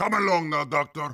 Come along now, Doctor.